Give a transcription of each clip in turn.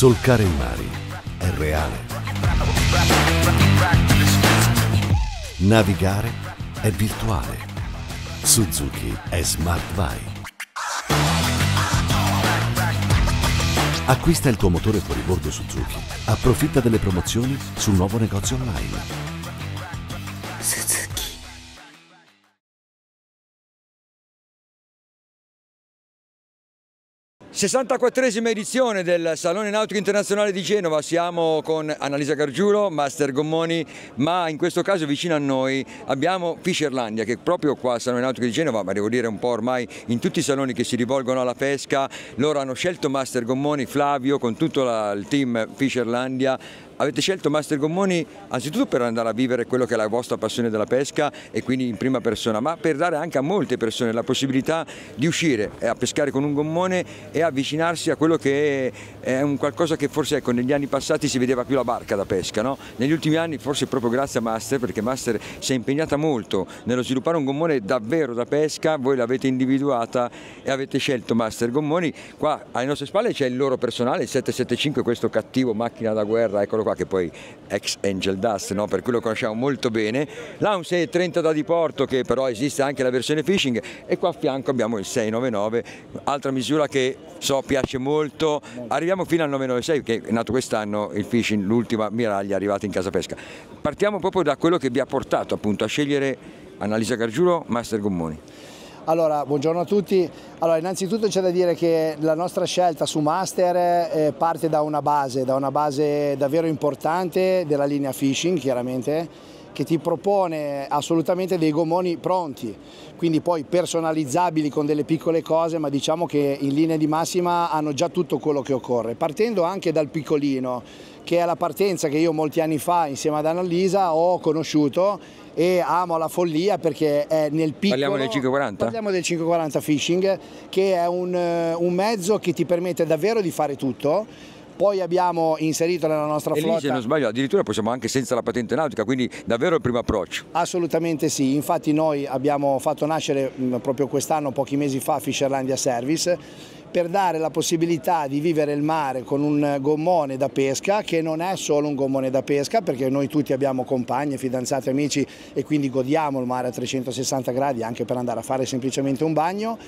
Solcare i mari è reale. Navigare è virtuale. Suzuki è Smart Vai. Acquista il tuo motore fuoribordo Suzuki. Approfitta delle promozioni sul nuovo negozio online. Suzuki. 64esima edizione del Salone Nautico Internazionale di Genova, siamo con Annalisa Gargiulo, Master Gommoni, ma in questo caso vicino a noi abbiamo Fisherlandia che proprio qua al Salone Nautico di Genova, ma devo dire un po' ormai in tutti i saloni che si rivolgono alla pesca, loro hanno scelto Master Gommoni, Flavio con tutto la, il team Fisherlandia Avete scelto Master Gommoni anzitutto per andare a vivere quello che è la vostra passione della pesca e quindi in prima persona, ma per dare anche a molte persone la possibilità di uscire a pescare con un gommone e avvicinarsi a quello che è un qualcosa che forse ecco, negli anni passati si vedeva più la barca da pesca. No? Negli ultimi anni forse proprio grazie a Master, perché Master si è impegnata molto nello sviluppare un gommone davvero da pesca, voi l'avete individuata e avete scelto Master Gommoni. Qua alle nostre spalle c'è il loro personale, il 775, questo cattivo macchina da guerra, eccolo qua qua che poi ex Angel Dust, no? per cui lo conosciamo molto bene, là un 630 da diporto che però esiste anche la versione fishing e qua a fianco abbiamo il 699, altra misura che so piace molto, arriviamo fino al 996 che è nato quest'anno il fishing, l'ultima miraglia arrivata in casa pesca. Partiamo proprio da quello che vi ha portato appunto a scegliere Annalisa Gargiulo, Master Gommoni. Allora, buongiorno a tutti. Allora, innanzitutto c'è da dire che la nostra scelta su Master eh, parte da una base, da una base davvero importante della linea Fishing, chiaramente, che ti propone assolutamente dei gommoni pronti, quindi poi personalizzabili con delle piccole cose, ma diciamo che in linea di massima hanno già tutto quello che occorre. Partendo anche dal piccolino, che è la partenza che io molti anni fa insieme ad Annalisa ho conosciuto e amo la follia perché è nel piccolo... Parliamo del 540? Parliamo del 540 Fishing che è un, eh, un mezzo che ti permette davvero di fare tutto poi abbiamo inserito nella nostra e flotta... lì se non sbaglio addirittura possiamo anche senza la patente nautica, quindi davvero il primo approccio. Assolutamente sì, infatti noi abbiamo fatto nascere proprio quest'anno, pochi mesi fa, Fisherlandia Service per dare la possibilità di vivere il mare con un gommone da pesca che non è solo un gommone da pesca perché noi tutti abbiamo compagni, fidanzati, amici e quindi godiamo il mare a 360 gradi anche per andare a fare semplicemente un bagno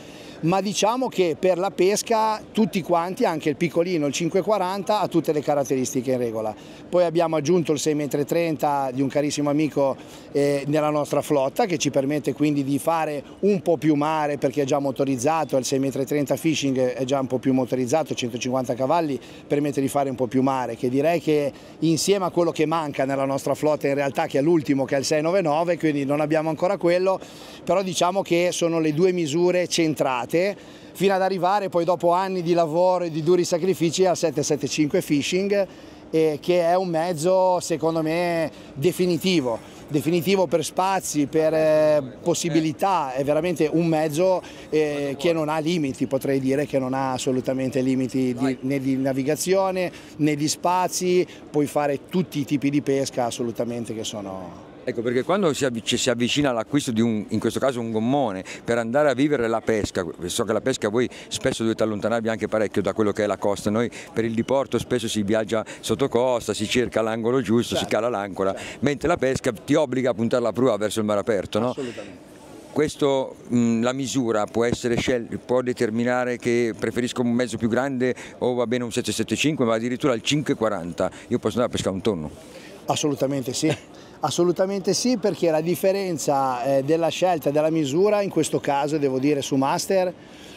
ma diciamo che per la pesca tutti quanti, anche il piccolino, il 540, ha tutte le caratteristiche in regola. Poi abbiamo aggiunto il 6,30 m di un carissimo amico eh, nella nostra flotta che ci permette quindi di fare un po' più mare perché è già motorizzato, il 6,30 m fishing è già un po' più motorizzato, 150 cavalli, permette di fare un po' più mare, che direi che insieme a quello che manca nella nostra flotta in realtà che è l'ultimo che è il 699, quindi non abbiamo ancora quello, però diciamo che sono le due misure centrate fino ad arrivare poi dopo anni di lavoro e di duri sacrifici al 775 Fishing eh, che è un mezzo secondo me definitivo, definitivo per spazi, per eh, possibilità, è veramente un mezzo eh, che non ha limiti, potrei dire che non ha assolutamente limiti di, né di navigazione né di spazi, puoi fare tutti i tipi di pesca assolutamente che sono Ecco perché quando si, avvic si avvicina all'acquisto di un, in questo caso un gommone, per andare a vivere la pesca, so che la pesca voi spesso dovete allontanarvi anche parecchio da quello che è la costa, noi per il diporto spesso si viaggia sotto costa, si cerca l'angolo giusto, certo. si cala l'ancora, certo. mentre la pesca ti obbliga a puntare la prua verso il mare aperto. No? Assolutamente. Questo, mh, la misura può, essere può determinare che preferisco un mezzo più grande o va bene un 775 ma addirittura il 540, io posso andare a pescare un tonno? Assolutamente sì. Assolutamente sì perché la differenza eh, della scelta della misura in questo caso devo dire su Master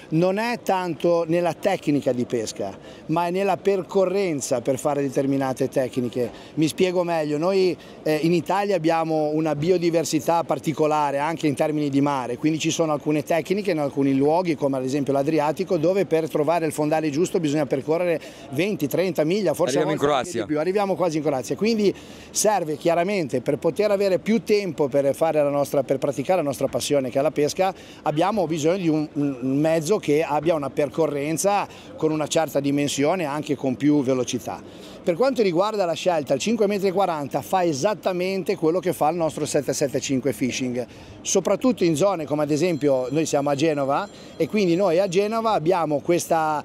non è tanto nella tecnica di pesca, ma è nella percorrenza per fare determinate tecniche. Mi spiego meglio, noi eh, in Italia abbiamo una biodiversità particolare anche in termini di mare, quindi ci sono alcune tecniche in alcuni luoghi, come ad esempio l'Adriatico, dove per trovare il fondale giusto bisogna percorrere 20-30 miglia, forse Arriviamo in Croazia. più, arriviamo quasi in Croazia, quindi serve chiaramente per poter avere più tempo per, nostra, per praticare la nostra passione che è la pesca, abbiamo bisogno di un, un mezzo mezzo che abbia una percorrenza con una certa dimensione anche con più velocità. Per quanto riguarda la scelta, il 5,40 m fa esattamente quello che fa il nostro 775 Fishing, soprattutto in zone come ad esempio noi siamo a Genova e quindi noi a Genova abbiamo questa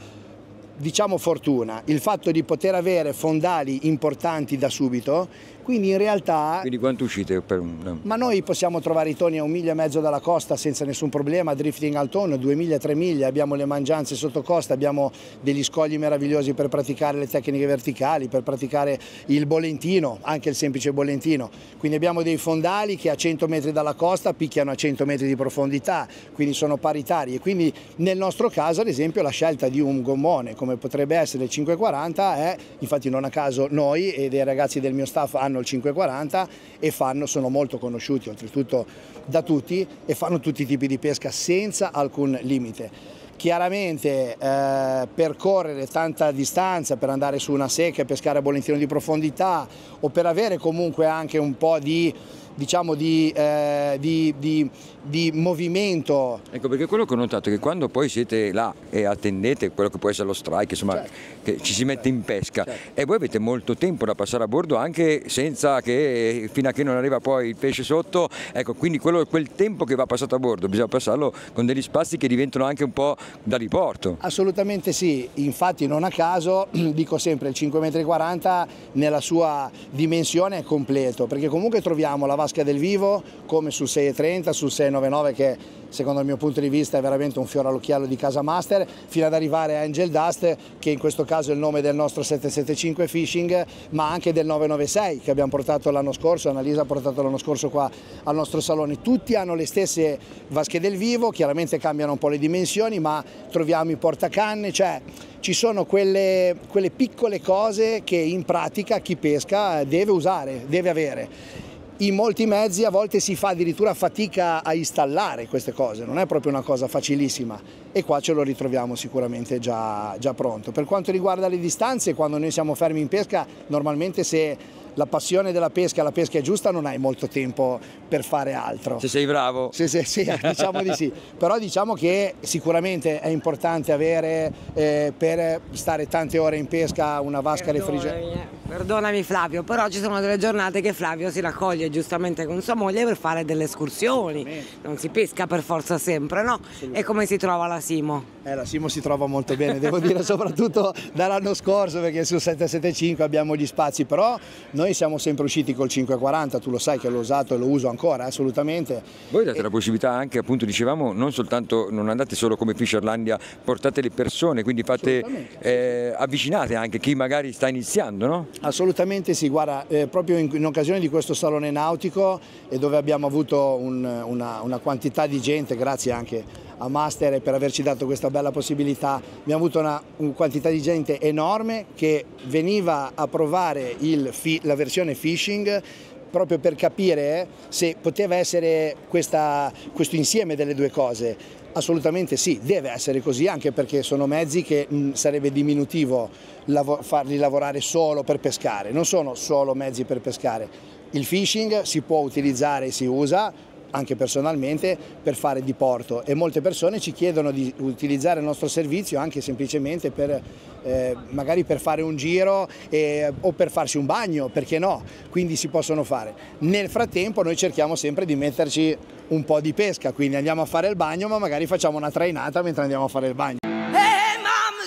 diciamo fortuna, il fatto di poter avere fondali importanti da subito, quindi in realtà... Quindi quanto uscite per un... Ma noi possiamo trovare i toni a un miglio e mezzo dalla costa senza nessun problema, drifting al tono, due miglia, tre miglia, abbiamo le mangianze sotto costa, abbiamo degli scogli meravigliosi per praticare le tecniche verticali, per praticare il bolentino, anche il semplice bolentino. Quindi abbiamo dei fondali che a 100 metri dalla costa picchiano a 100 metri di profondità, quindi sono paritari e quindi nel nostro caso ad esempio la scelta di un gommone come potrebbe essere il 540 è, infatti non a caso noi e dei ragazzi del mio staff hanno il 540 e fanno, sono molto conosciuti oltretutto da tutti e fanno tutti i tipi di pesca senza alcun limite. Chiaramente eh, percorrere tanta distanza per andare su una secca e pescare a bolentino di profondità o per avere comunque anche un po' di diciamo, di, eh, di, di, di, movimento. Ecco perché quello che ho notato è che quando poi siete là e attendete quello che può essere lo strike, insomma, certo. che ci si mette in pesca certo. e voi avete molto tempo da passare a bordo anche senza che fino a che non arriva poi il pesce sotto, ecco quindi quello, quel tempo che va passato a bordo bisogna passarlo con degli spazi che diventano anche un po' da riporto. Assolutamente sì, infatti non a caso dico sempre il 5,40 m nella sua dimensione è completo perché comunque troviamo la vasca del vivo come sul 630, sul 699 che secondo il mio punto di vista è veramente un fiore all'occhiello di Casa Master, fino ad arrivare a Angel Dust che in questo caso è il nome del nostro 775 Fishing, ma anche del 996 che abbiamo portato l'anno scorso, Annalisa ha portato l'anno scorso qua al nostro salone. Tutti hanno le stesse vasche del vivo, chiaramente cambiano un po' le dimensioni, ma troviamo i portacanne, cioè ci sono quelle, quelle piccole cose che in pratica chi pesca deve usare, deve avere in molti mezzi a volte si fa addirittura fatica a installare queste cose, non è proprio una cosa facilissima e qua ce lo ritroviamo sicuramente già, già pronto. Per quanto riguarda le distanze, quando noi siamo fermi in pesca, normalmente se la passione della pesca, la pesca è giusta, non hai molto tempo per fare altro. Se sei bravo. Se, se, sì, diciamo di sì. Però diciamo che sicuramente è importante avere eh, per stare tante ore in pesca una vasca refrigerata. Perdonami Flavio, però ci sono delle giornate che Flavio si raccoglie giustamente con sua moglie per fare delle escursioni. Non si pesca per forza sempre, no? E come si trova la Simo? Eh, la Simo si trova molto bene, devo dire soprattutto dall'anno scorso perché sul 775 abbiamo gli spazi, però noi siamo sempre usciti col 540, tu lo sai che l'ho usato e lo uso ancora assolutamente. Voi date e... la possibilità anche, appunto dicevamo, non soltanto, non andate solo come Fisherlandia, portate le persone, quindi fate, eh, avvicinate anche chi magari sta iniziando, no? Assolutamente sì, guarda, eh, proprio in, in, occasione di questo salone nautico e dove abbiamo avuto un, una, una quantità di gente, grazie anche a Master per averci dato questa bella possibilità. Abbiamo avuto una, una quantità di gente enorme che veniva a provare il, la versione phishing proprio per capire se poteva essere questa, questo insieme delle due cose. Assolutamente sì, deve essere così anche perché sono mezzi che mh, sarebbe diminutivo lav farli lavorare solo per pescare, non sono solo mezzi per pescare. Il phishing si può utilizzare e si usa anche personalmente per fare di porto e molte persone ci chiedono di utilizzare il nostro servizio anche semplicemente per eh, magari per fare un giro eh, o per farsi un bagno, perché no? Quindi si possono fare. Nel frattempo noi cerchiamo sempre di metterci un po' di pesca, quindi andiamo a fare il bagno ma magari facciamo una trainata mentre andiamo a fare il bagno. Hey, mama,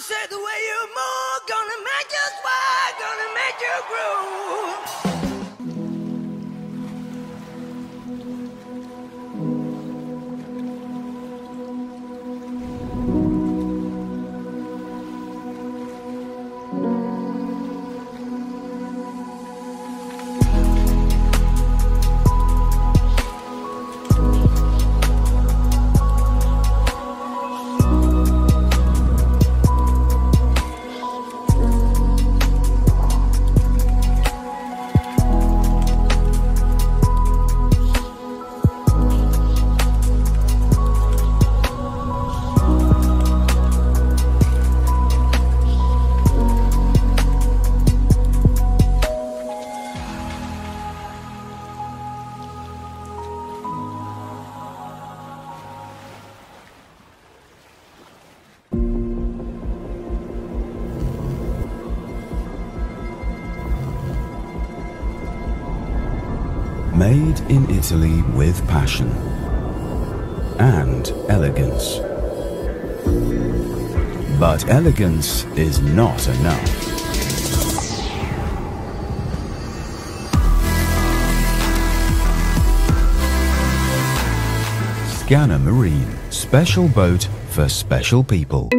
Made in Italy with passion and elegance. But elegance is not enough. Scanner Marine, special boat for special people.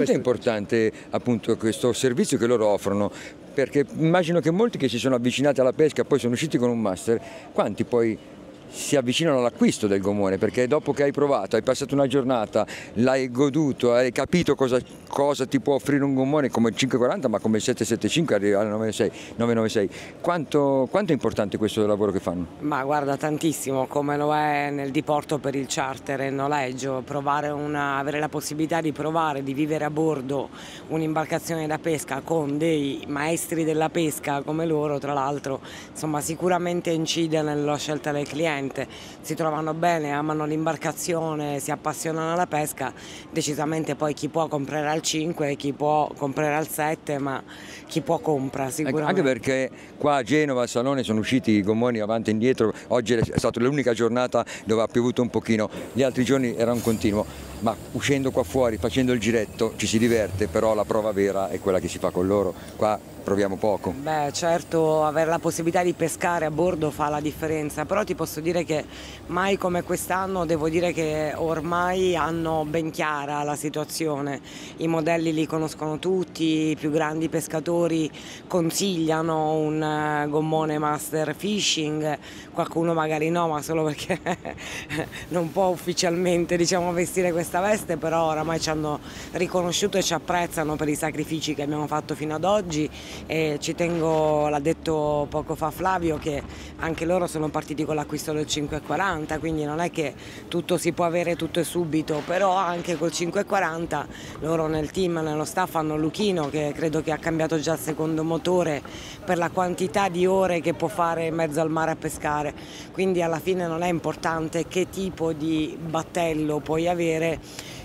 Quanto è importante appunto questo servizio che loro offrono? Perché immagino che molti che si sono avvicinati alla pesca poi sono usciti con un master, quanti poi si avvicinano all'acquisto del gomone? Perché dopo che hai provato, hai passato una giornata, l'hai goduto, hai capito cosa, cosa ti può offrire un gomone come il 540 ma come il 775 arriva al 996, 996. Quanto, quanto è importante questo lavoro che fanno? Ma guarda tantissimo come lo è nel diporto per il charter e il noleggio, una, avere la possibilità di provare, di vivere a bordo un'imbarcazione da pesca con dei maestri della pesca come loro, tra l'altro, insomma sicuramente incide nella scelta del cliente, si trovano bene, amano l'imbarcazione, si appassionano alla pesca, decisamente poi chi può comprare al 5, chi può comprare al 7, ma chi può compra Ecco, sicuramente. anche perché qua a Genova, al Salone, sono usciti i gommoni avanti e indietro, oggi è stata l'unica giornata dove ha piovuto un pochino, gli altri giorni era un continuo, ma uscendo qua fuori, facendo il giretto, ci si diverte, però la prova vera è quella che si fa con loro, qua proviamo poco. Beh, certo, avere la possibilità di pescare a bordo fa la differenza, però ti posso dire che mai come quest'anno, devo dire che ormai hanno ben chiara la situazione, i modelli li conoscono tutti, i più grandi pescatori consigliano un eh, gommone master fishing, qualcuno magari no, ma solo perché non può ufficialmente diciamo, vestire questa veste, però oramai ci hanno riconosciuto e ci apprezzano per i sacrifici che abbiamo fatto fino ad oggi e ci tengo, l'ha detto poco fa Flavio, che anche loro sono partiti con l'acquisto del 540, quindi non è che tutto si può avere tutto e subito, però anche col 540 loro nel team, nello staff hanno Luchino che credo che ha cambiato già il secondo motore per la quantità di ore che può fare in mezzo al mare a pescare, quindi alla fine non è importante che tipo di battello puoi avere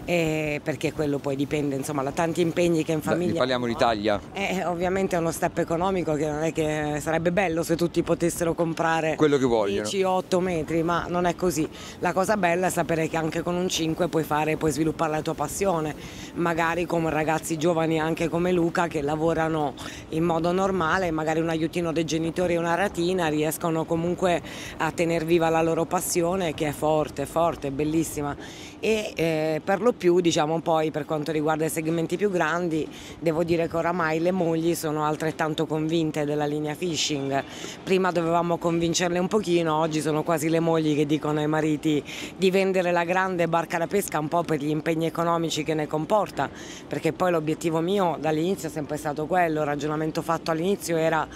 eh, perché quello poi dipende insomma da tanti impegni che in famiglia parliamo d'Italia. eh, ovviamente è uno step economico che non è che sarebbe bello se tutti potessero comprare Quello che vogliono. 10-8 metri, ma non è così. La cosa bella è sapere che anche con un 5 puoi fare, puoi sviluppare la tua passione, magari come ragazzi giovani anche come Luca che lavorano in modo normale, magari un aiutino dei genitori e una ratina riescono comunque a tenere viva la loro passione che è forte, forte, bellissima. E eh, per lo più, diciamo poi per quanto riguarda i segmenti più grandi, devo dire che oramai le mogli sono altrettanto convinte della linea fishing. Prima dovevamo convincerle un pochino, oggi sono quasi le mogli che dicono ai mariti di vendere la grande barca da pesca un po' per gli impegni economici che ne comporta, perché poi l'obiettivo mio dall'inizio è sempre stato quello, il ragionamento fatto all'inizio era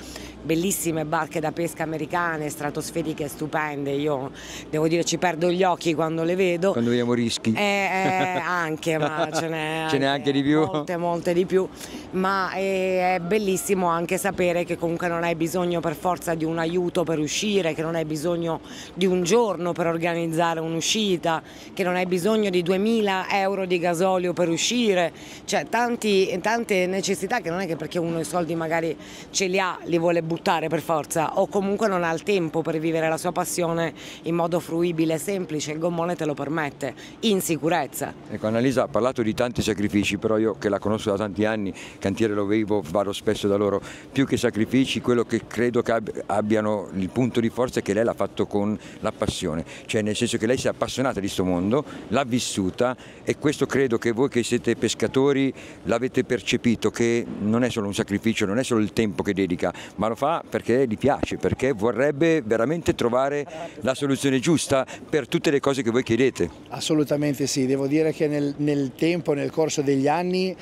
bellissime barche da pesca americane, stratosferiche stupende, io devo dire ci perdo gli occhi quando le vedo. Quando vediamo rischi. Eh, eh, anche, ma ce n'è Ce n'è anche di più? Molte, molte di più. Ma è, è bellissimo anche sapere che comunque non hai bisogno per forza di un aiuto per uscire, che non hai bisogno di un giorno per organizzare un'uscita, che non hai bisogno di 2000 euro di gasolio per uscire. Cioè tanti- tante necessità che non è che perché uno i soldi magari ce li ha, li vuole buttare per forza, o comunque non ha il tempo per vivere la sua passione in modo fruibile e semplice, il gommone te lo permette, in sicurezza. Ecco, Annalisa ha parlato di tanti sacrifici, però io che la conosco da tanti anni, cantiere lo vivo, vado spesso da loro, più che sacrifici, quello che credo che ab- abbiano il punto di forza è che lei l'ha fatto con la passione, cioè nel senso che lei si è appassionata di questo mondo, l'ha vissuta e questo credo che voi che siete pescatori l'avete percepito, che non è solo un sacrificio, non è solo il tempo che dedica, ma lo fa perché gli piace, perché vorrebbe veramente trovare la soluzione giusta per tutte le cose che voi chiedete. Assolutamente sì, devo dire che nel, nel tempo, nel corso degli anni,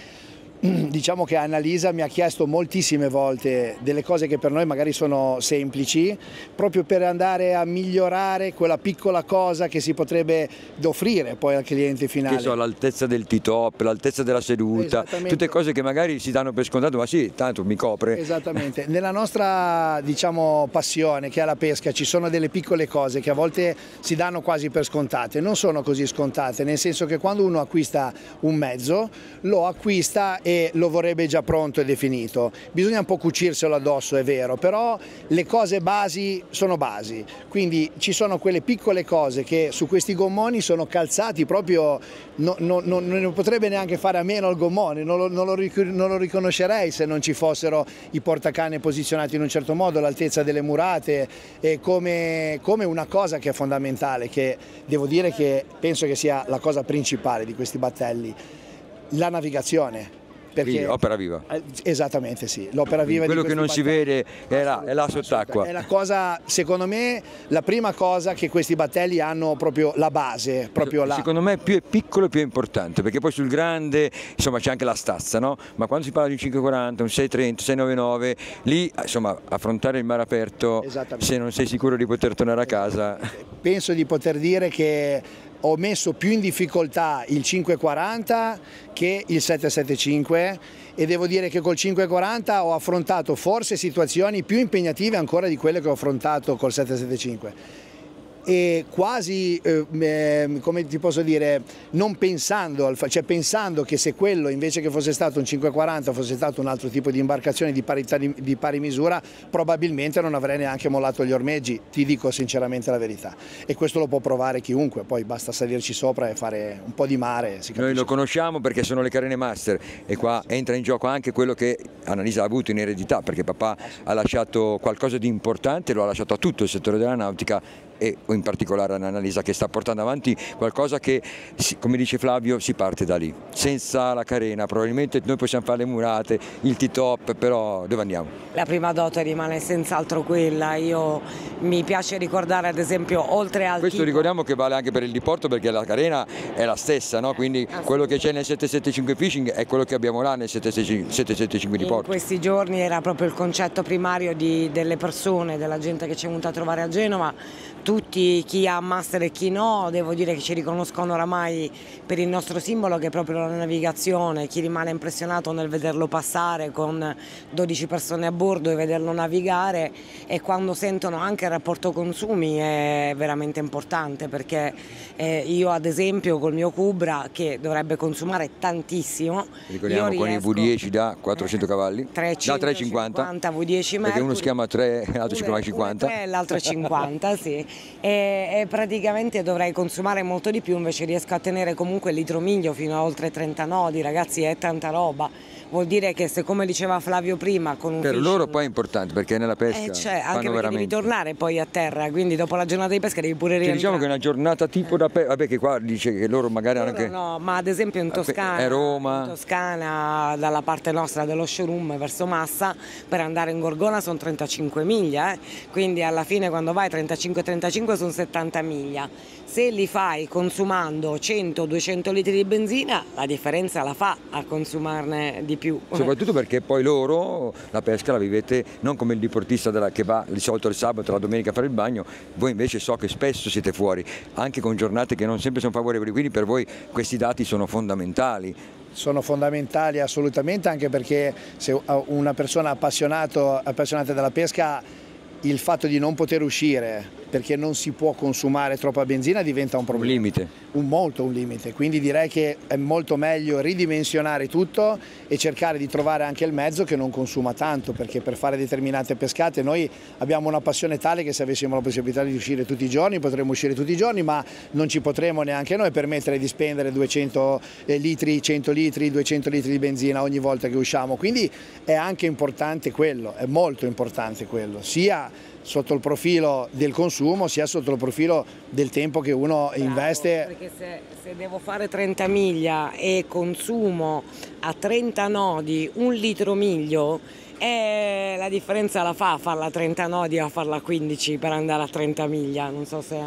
diciamo che Annalisa mi ha chiesto moltissime volte delle cose che per noi magari sono semplici, proprio per andare a migliorare quella piccola cosa che si potrebbe offrire poi al cliente finale. Che so, l'altezza del T-top, l'altezza della seduta, tutte cose che magari si danno per scontato, ma sì, tanto mi copre. Esattamente, nella nostra diciamo, passione che è la pesca ci sono delle piccole cose che a volte si danno quasi per scontate, non sono così scontate, nel senso che quando uno acquista un mezzo lo acquista e lo vorrebbe già pronto e definito, bisogna un po' cucirselo addosso, è vero, però le cose basi sono basi, quindi ci sono quelle piccole cose che su questi gommoni sono calzati proprio, no- no- no- non potrebbe neanche fare a meno il gommone, non lo, non lo non lo riconoscerei se non ci fossero i portacane posizionati in un certo modo, l'altezza delle murate, come, come una cosa che è fondamentale, che devo dire che penso che sia la cosa principale di questi battelli, la navigazione. Quindi, opera viva. Eh, Esattamente sì, l'opera viva Quello che non si vede è là, è là sott'acqua. È la cosa, secondo me, la prima cosa che questi battelli hanno proprio la base, proprio là. Secondo me più è piccolo più è importante, perché poi sul grande insomma c'è anche la stazza, no? Ma quando si parla di un 540, un 630, 699, lì insomma affrontare il mare aperto, se non sei sicuro di poter tornare a casa, Penso di poter dire che ho messo più in difficoltà il 540 che il 775 e devo dire che col 540 ho affrontato forse situazioni più impegnative ancora di quelle che ho affrontato col 775 e quasi, eh, eh, come ti posso dire, non pensando, al cioè pensando che se quello invece che fosse stato un 540 fosse stato un altro tipo di imbarcazione di, parità di, di pari misura, probabilmente non avrei neanche mollato gli ormeggi, ti dico sinceramente la verità. E questo lo può provare chiunque, poi basta salirci sopra e fare un po' di mare. Noi lo conosciamo perché sono le carene master e qua entra in gioco anche quello che Annalisa ha avuto in eredità, perché papà ha lasciato qualcosa di importante, lo ha lasciato a tutto il settore della nautica e in particolare ad Annalisa che sta portando avanti qualcosa che, come dice Flavio, si parte da lì. Senza la carena probabilmente noi possiamo fare le murate, il T-top, però dove andiamo? La prima dote rimane senz'altro quella. Io mi piace ricordare ad esempio oltre al Questo tipo- ricordiamo che vale anche per il diporto perché la carena è la stessa, no? quindi quello che c'è nel 775 Fishing è quello che abbiamo là nel 775 775 In diporto. questi giorni era proprio il concetto primario di- delle persone, della gente che ci è venuta a trovare a Genova. Tutti, chi ha master e chi no, devo dire che ci riconoscono oramai per il nostro simbolo che è proprio la navigazione. Chi rimane impressionato nel vederlo passare con 12 persone a bordo e vederlo navigare e quando sentono anche il rapporto consumi è veramente importante perché eh, io ad esempio col mio Cubra che dovrebbe consumare tantissimo, Ricordiamo con il riesco- V10 da 400 cavalli, da 350, 350 V10 perché uno si chiama 3 e l'altro si chiama uno è 50. 3 e l'altro è 50, sì. E, e praticamente dovrei consumare molto di più, invece riesco a tenere comunque il litro miglio fino a oltre 30 nodi, ragazzi, è tanta roba. Vuol dire che se come diceva Flavio prima con un Per fishing- loro poi è importante perché nella pesca eh, cioè, anche perché devi tornare poi a terra, quindi dopo la giornata di pesca devi pure Cioè, rientrare. diciamo che è una giornata tipo da pesca, vabbè che qua dice che loro magari hanno Loro anche... no, ma ad esempio in Vabbè, Toscana, è Roma. in Toscana, dalla parte nostra dello showroom verso Massa, per andare in Gorgona sono 35 miglia, eh. quindi alla fine quando vai 35-35 sono 70 miglia. Se li fai consumando 100-200 litri di benzina, la differenza la fa a consumarne di più. Soprattutto perché poi loro la pesca la vivete non come il diportista della- che va di solito il sabato, la domenica a fare il bagno, voi invece so che spesso siete fuori, anche con giornate che non sempre sono favorevoli, quindi per voi questi dati sono fondamentali. sono fondamentali assolutamente anche perché se una persona appassionato- appassionata della pesca il fatto di non poter uscire perché non si può consumare troppa benzina diventa un Un problema. limite. Un molto un limite, quindi direi che è molto meglio ridimensionare tutto e cercare di trovare anche il mezzo che non consuma tanto, perché per fare determinate pescate noi abbiamo una passione tale che se avessimo la possibilità di uscire tutti i giorni potremmo uscire tutti i giorni, ma non ci potremo neanche noi permettere di spendere 200 litri, 100 litri, 200 litri di benzina ogni volta che usciamo, quindi è anche importante quello, è molto importante quello, sia sotto il profilo del consumo sia sotto il profilo del tempo che uno investe. Perché se, se devo fare 30 miglia e consumo a 30 nodi un litro miglio, eh, la differenza la fa a farla a 30 nodi o a farla a 15 per andare a 30 miglia. Non so se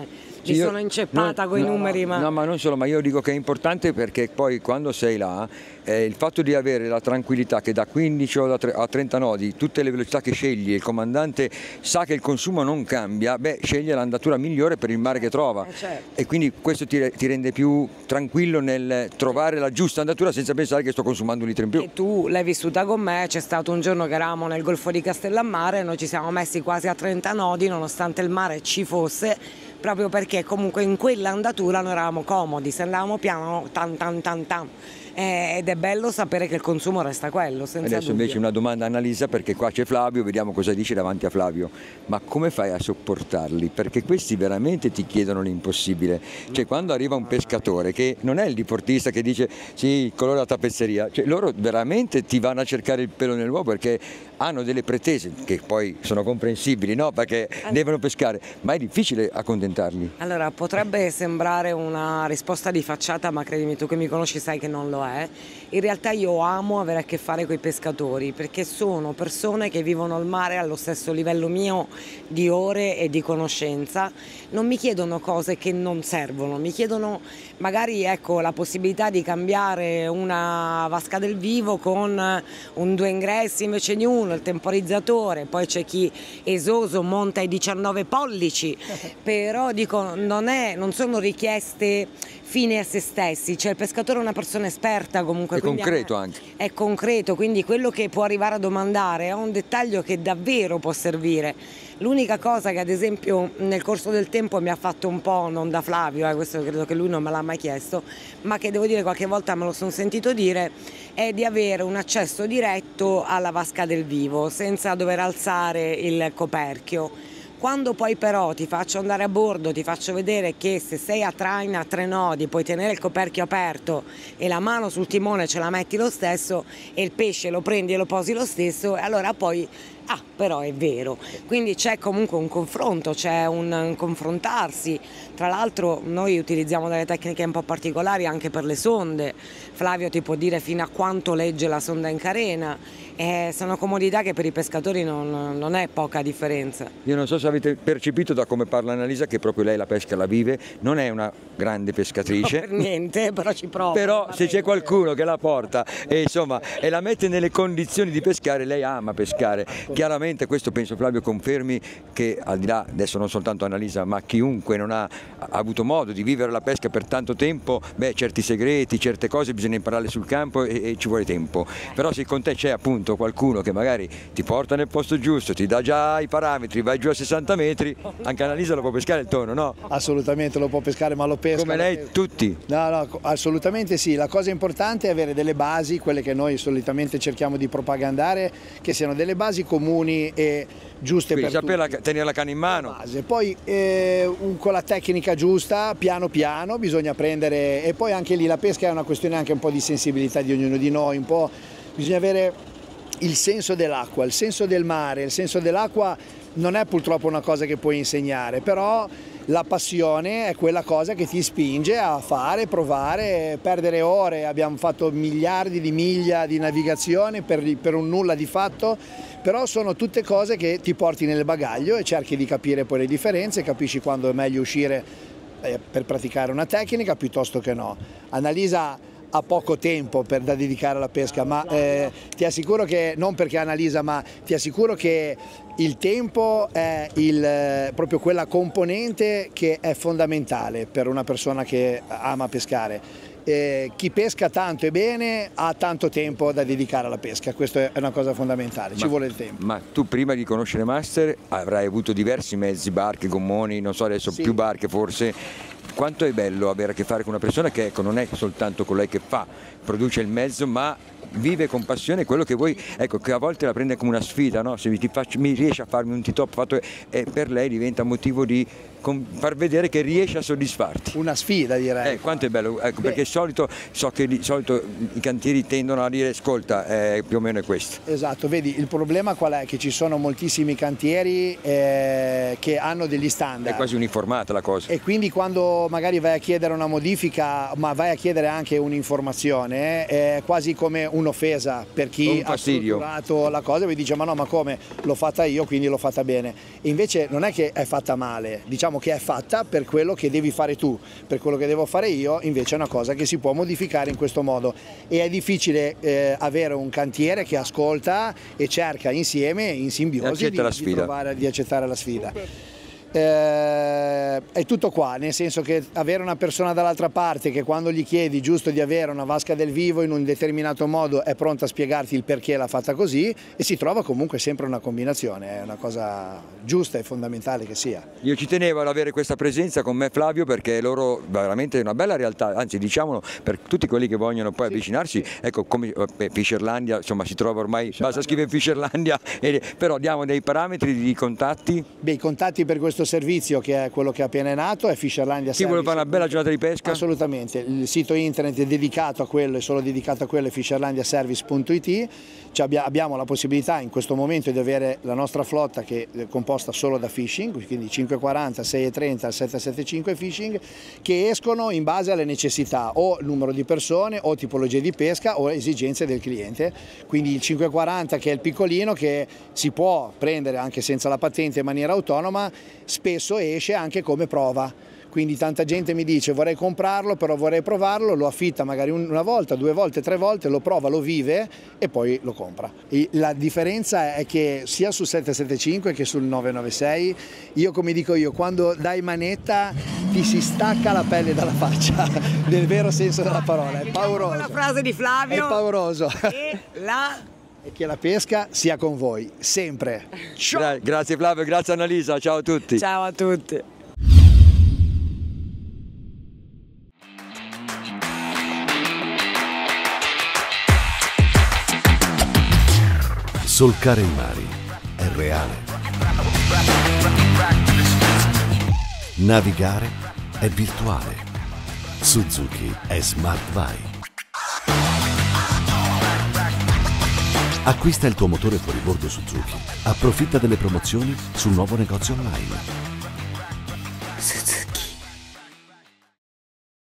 mi Io- sono inceppata con i no, numeri, ma... No, ma non solo, ma io dico che è importante perché poi quando sei là, eh, il fatto di avere la tranquillità che da 15 o da tre- a 30 nodi, tutte le velocità che scegli, il comandante sa che il consumo non cambia, beh, sceglie l'andatura migliore per il mare che trova. Eh, certo. E quindi questo ti, ti rende più tranquillo nel trovare la giusta andatura senza pensare che sto consumando un litro in più. E tu l'hai vissuta con me, c'è stato un giorno che eravamo nel Golfo di Castellammare, noi ci siamo messi quasi a 30 nodi nonostante il mare ci fosse, proprio perché comunque in quella andatura noi eravamo comodi, se andavamo piano tan tan tan tan. Eh, ed è bello sapere che il consumo resta quello, senza Adesso dubbio. invece una domanda a Annalisa perché qua c'è Flavio, vediamo cosa dice davanti a Flavio. Ma come fai a sopportarli? Perché questi veramente ti chiedono l'impossibile. Cioè quando arriva un pescatore che non è il diportista che dice sì, colore della tappezzeria, cioè loro veramente ti vanno a cercare il pelo nell'uovo perché hanno delle pretese che poi sono comprensibili, no? Perché devono pescare, ma è difficile accontentarli. Allora, potrebbe sembrare una risposta di facciata, ma credimi tu che mi conosci sai che non lo è. In realtà io amo avere a che fare con i pescatori perché sono persone che vivono il mare allo stesso livello mio di ore e di conoscenza. Non mi chiedono cose che non servono, mi chiedono magari ecco, la possibilità di cambiare una vasca del vivo con un due ingressi invece di uno, il temporizzatore, poi c'è chi esoso monta i 19 pollici, però dico non, è, non sono richieste fine a se stessi, cioè il pescatore è una persona esperta comunque. È concreto anche. È concreto, quindi quello che può arrivare a domandare è un dettaglio che davvero può servire. L'unica cosa che ad esempio nel corso del tempo mi ha fatto un po', non da Flavio, eh, questo credo che lui non me l'ha mai chiesto, ma che devo dire qualche volta me lo sono sentito dire, è di avere un accesso diretto alla vasca del vivo senza dover alzare il coperchio. Quando poi però ti faccio andare a bordo, ti faccio vedere che se sei a traina a tre nodi puoi tenere il coperchio aperto e la mano sul timone ce la metti lo stesso e il pesce lo prendi e lo posi lo stesso, allora poi ah, però è vero. Quindi c'è comunque un confronto, c'è un, un confrontarsi. Tra l'altro noi utilizziamo delle tecniche un po' particolari anche per le sonde. Flavio ti può dire fino a quanto legge la sonda in carena. E sono comodità che per i pescatori non, non è poca differenza. Io non so se avete percepito da come parla Annalisa che proprio lei la pesca la vive, non è una grande pescatrice. Per niente, però ci provo. Però se c'è qualcuno che la porta e, insomma, e la mette nelle condizioni di pescare, lei ama pescare. Chiaramente questo penso Flavio confermi che al di là, adesso non soltanto Annalisa, ma chiunque non ha, ha avuto modo di vivere la pesca per tanto tempo, beh certi segreti, certe cose bisogna impararle sul campo e, e ci vuole tempo. Però se con te c'è appunto qualcuno che magari ti porta nel posto giusto, ti dà già i parametri, vai giù a 60 metri, anche Annalisa lo può pescare il tono, no? Assolutamente lo può pescare, ma lo pesca. Come lei tutti. No, no, assolutamente sì. La cosa importante è avere delle basi, quelle che noi solitamente cerchiamo di propagandare, che siano delle basi comuni e giuste Quindi per saperla, tutti. tenere la canna in mano. Poi eh, un- con la tecnica giusta, piano piano, bisogna prendere e poi anche lì la pesca è una questione anche un po' di sensibilità di ognuno di noi, un po' bisogna avere il senso dell'acqua, il senso del mare, il senso dell'acqua non è purtroppo una cosa che puoi insegnare, però la passione è quella cosa che ti spinge a fare, provare, perdere ore. Abbiamo fatto miliardi di miglia di navigazione per, per un nulla di fatto, però sono tutte cose che ti porti nel bagaglio e cerchi di capire poi le differenze, capisci quando è meglio uscire eh, per praticare una tecnica piuttosto che no. Annalisa ha poco tempo per, da dedicare alla pesca, ma eh, ti assicuro che, non perché Annalisa, ma ti assicuro che il tempo è il, eh, proprio quella componente che è fondamentale per una persona che ama pescare. Eh, chi pesca tanto e bene ha tanto tempo da dedicare alla pesca, questa è una cosa fondamentale, ci Ma- vuole il tempo. Ma tu prima di conoscere Master avrai avuto diversi mezzi, barche, gommoni, non so adesso Sì. più barche forse. Quanto è bello avere a che fare con una persona che ecco, non è soltanto colei che fa, produce il mezzo, ma vive con passione quello che vuoi, ecco che a volte la prende come una sfida, no? se faccio- mi riesce a farmi un T-top fatto e per lei diventa motivo di con- far vedere che riesce a soddisfarti. Una sfida direi. Eh, quanto è bello, ecco, perché solito so che di solito i cantieri tendono a dire ascolta, eh, più o meno è questo. Esatto, vedi, il problema qual è? Che ci sono moltissimi cantieri eh, che hanno degli standard. È quasi uniformata la cosa. E quindi quando magari vai a chiedere una modifica, ma vai a chiedere anche un'informazione, eh, è quasi come un'offesa per chi ha strutturato la cosa e dice ma no, ma come? L'ho fatta io, quindi l'ho fatta bene. E invece non è che è fatta male, diciamo che è fatta per quello che devi fare tu, per quello che devo fare io, invece è una cosa che si può modificare in questo modo. E è difficile eh, avere un cantiere che ascolta e cerca insieme, in simbiosi, di, di provare- di accettare la sfida. Eh, è tutto qua, nel senso che avere una persona dall'altra parte che quando gli chiedi giusto di avere una vasca del vivo in un determinato modo è pronta a spiegarti il perché l'ha fatta così e si trova comunque sempre una combinazione, è una cosa giusta e fondamentale che sia. Io ci tenevo ad avere questa presenza con me Flavio perché loro veramente è una bella realtà, anzi diciamolo per tutti quelli che vogliono poi avvicinarsi, ecco come eh, Fisherlandia, insomma si trova ormai, basta scrivere Fisherlandia, e- però diamo dei parametri di contatti, Beh, i contatti per questo servizio che è quello che è appena nato è Fisherlandia chi vuole Service. fare una bella giornata di pesca? Assolutamente, il sito internet è dedicato a quello, è solo dedicato a quello, è fisherlandiaservice.it. Abbiamo la possibilità in questo momento di avere la nostra flotta che è composta solo da fishing, quindi 540, 630, 775 fishing, che escono in base alle necessità o numero di persone o tipologie di pesca o esigenze del cliente. Quindi il 540 che è il piccolino che si può prendere anche senza la patente in maniera autonoma, spesso esce anche come prova. Quindi tanta gente mi dice vorrei comprarlo, però vorrei provarlo, lo affitta magari un- una volta, due volte, tre volte, lo prova, lo vive e poi lo compra. E la differenza è che sia sul 775 che sul 996, io come dico io, quando dai manetta ti si stacca la pelle dalla faccia, nel vero senso della parola, è La pauroso. frase di È Flavio. pauroso. E la E che la pesca sia con voi, sempre. Gra- grazie Flavio, grazie Annalisa, ciao a tutti. Ciao a tutti. Solcare i mari è reale. Navigare è virtuale. Suzuki è Smart Vai. Acquista il tuo motore fuoribordo Suzuki. Approfitta delle promozioni sul nuovo negozio online.